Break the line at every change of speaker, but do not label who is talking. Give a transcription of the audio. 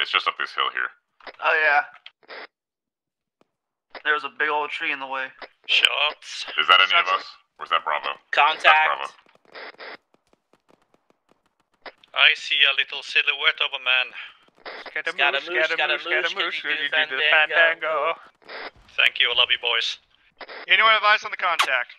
It's just up this hill here.
Oh yeah. There's a big old tree in the way.
Shots.
Is that any of us? Or is that Bravo? That's
Contact.
Bravo.
I see a little silhouette of a man.
Scaramouche, Scaramouche, Scaramouche, can you do the
fandango?
Thank you, I love you boys.
Anyone advice on the contact?